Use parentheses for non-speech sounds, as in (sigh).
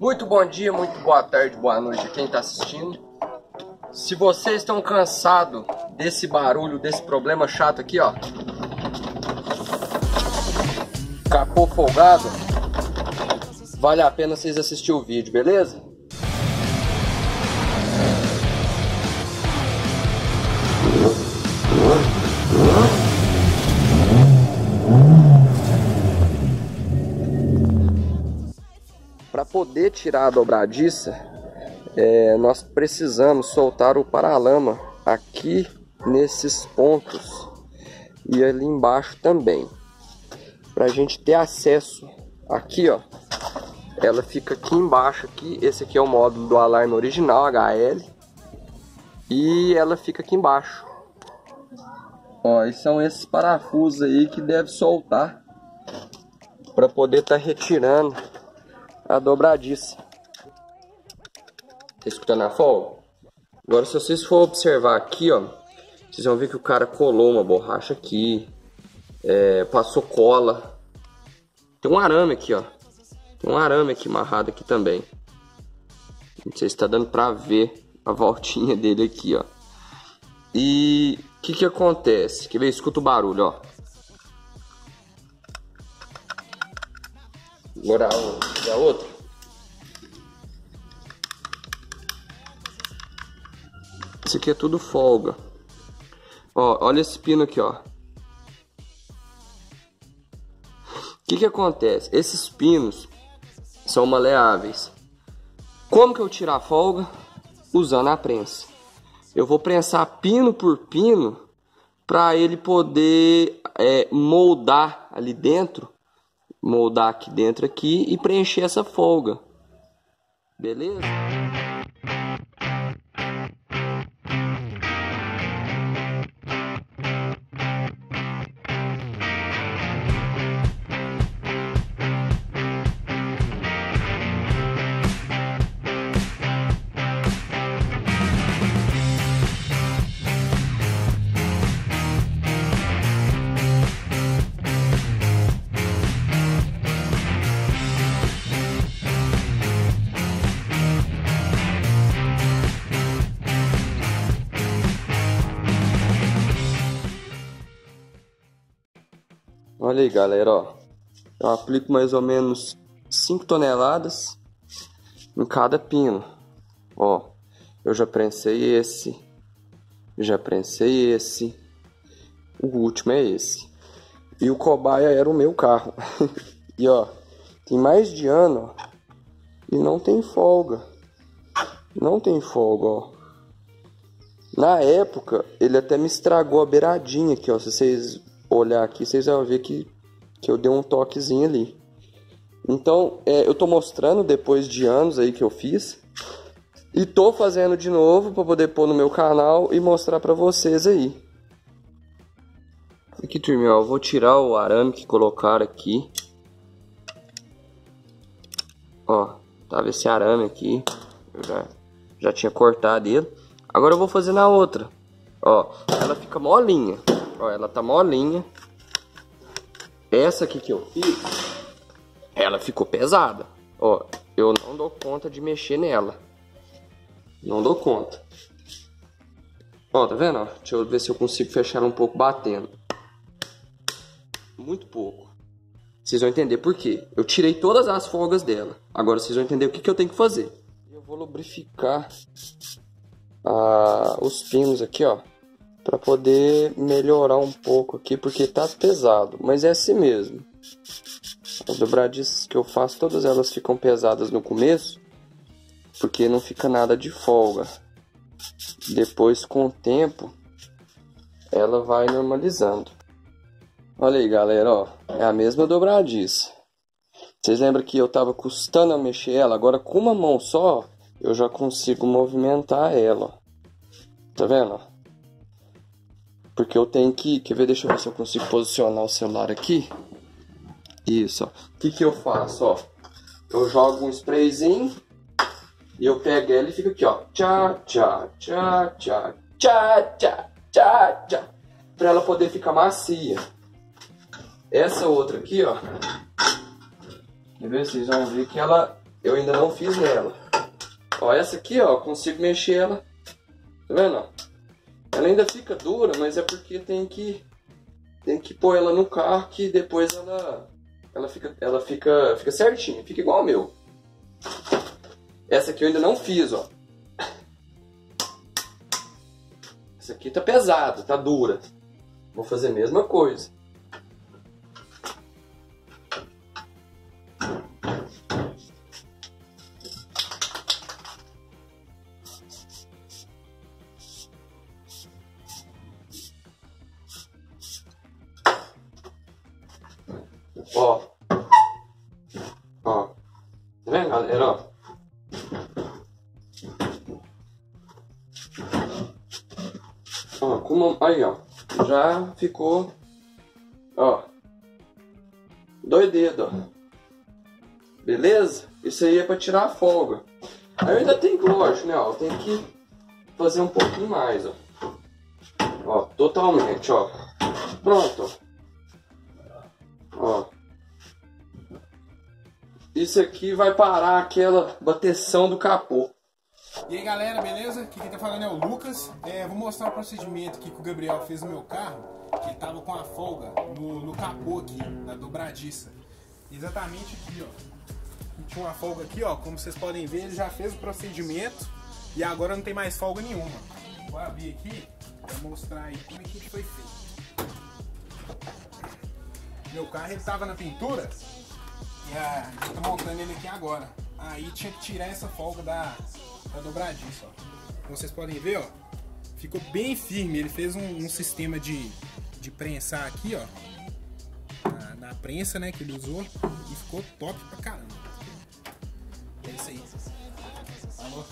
Muito bom dia, muito boa tarde, boa noite a quem está assistindo. Se vocês estão cansados desse barulho, desse problema chato aqui, ó. Capô folgado. Vale a pena vocês assistir o vídeo, beleza? Poder tirar a dobradiça, é, nós precisamos soltar o paralama aqui nesses pontos e ali embaixo também. Para a gente ter acesso aqui, ó, ela fica aqui embaixo aqui. Esse aqui é o módulo do alarme original HL e ela fica aqui embaixo. Ó, e são esses parafusos aí que deve soltar para poder estar tá retirando a dobradiça. Tá escutando a folga? Agora se vocês for observar aqui, ó, vocês vão ver que o cara colou uma borracha aqui, é, passou cola. Tem um arame aqui, ó. Tem um arame aqui amarrado aqui também. Não sei se está dando para ver a voltinha (laughs) dele aqui, ó. E o que que acontece? Que ver, escuta o barulho, ó. Agora outra. Isso aqui é tudo folga. Ó, olha esse pino aqui, ó. O que que acontece? Esses pinos são maleáveis. Como que eu tiro a folga? Usando a prensa. Eu vou prensar pino por pino para ele poder é, moldar ali dentro moldar aqui dentro aqui e preencher essa folga. Beleza? Olha aí, galera, ó. Eu aplico mais ou menos 5 toneladas em cada pino. Ó, eu já prensei esse, já prensei esse, o último é esse. E o cobaia era o meu carro. (laughs) e ó, tem mais de ano, ó, e não tem folga. Não tem folga, ó. Na época, ele até me estragou a beiradinha aqui, ó. Se vocês olhar aqui, vocês vão ver que, que eu dei um toquezinho ali. Então, é, eu tô mostrando depois de anos aí que eu fiz. E tô fazendo de novo para poder pôr no meu canal e mostrar para vocês aí. Aqui, turminha, eu vou tirar o arame que colocaram aqui. Ó, tava esse arame aqui. Eu já, já tinha cortado ele. Agora eu vou fazer na outra. Ó, ela fica molinha. Ó, ela tá molinha. Essa aqui que eu fiz, ela ficou pesada. Ó, eu não dou conta de mexer nela. Não dou conta. Ó, tá vendo? Ó, deixa eu ver se eu consigo fechar um pouco batendo. Muito pouco. Vocês vão entender por quê. Eu tirei todas as folgas dela. Agora vocês vão entender o que, que eu tenho que fazer. Eu vou lubrificar ah, os pinos aqui, ó para poder melhorar um pouco aqui, porque tá pesado, mas é assim mesmo. As dobradiças que eu faço, todas elas ficam pesadas no começo, porque não fica nada de folga. Depois, com o tempo, ela vai normalizando. Olha aí, galera, ó, é a mesma dobradiça. Vocês lembram que eu tava custando a mexer ela? Agora, com uma mão só, eu já consigo movimentar ela. Tá vendo? Porque eu tenho que. Quer ver? Deixa eu ver se eu consigo posicionar o celular aqui. Isso. O que, que eu faço, ó? Eu jogo um sprayzinho. E eu pego ela e fica aqui, ó. Tchá, tchá, tchá, tchá, tchá, tchá, tchá, tchá. Pra ela poder ficar macia. Essa outra aqui, ó. Quer ver? Vocês vão ver que ela eu ainda não fiz nela. Ó, essa aqui, ó, consigo mexer ela. Tá vendo? Ela ainda fica dura, mas é porque tem que tem que pôr ela no carro que depois ela ela fica ela fica fica certinha, fica igual ao meu. Essa aqui eu ainda não fiz, ó. Essa aqui tá pesada, tá dura. Vou fazer a mesma coisa. Vendo, galera? Ó. Ó, com uma... Aí, ó. Já ficou... Ó. Dois dedos, ó. Beleza? Isso aí é pra tirar a folga. Aí eu ainda tenho que, lógico, né, ó. Tem que fazer um pouquinho mais, ó. Ó, totalmente, ó. Pronto. Ó. Isso aqui vai parar aquela bateção do capô. E aí galera, beleza? Aqui quem tá falando é o Lucas. É, vou mostrar o procedimento aqui que o Gabriel fez no meu carro. Que ele tava com a folga no, no capô aqui, na dobradiça. Exatamente aqui, ó. Tinha uma folga aqui, ó. Como vocês podem ver, ele já fez o procedimento. E agora não tem mais folga nenhuma. Vou abrir aqui pra mostrar aí como é que foi feito. Meu carro ele tava na pintura e a gente tá montando ele aqui agora. Aí tinha que tirar essa folga da, da dobradiça, ó. Como vocês podem ver, ó, ficou bem firme. Ele fez um, um sistema de, de prensar aqui, ó, na, na, prensa, né, que ele usou e ficou top pra caramba. É isso aí. Falou.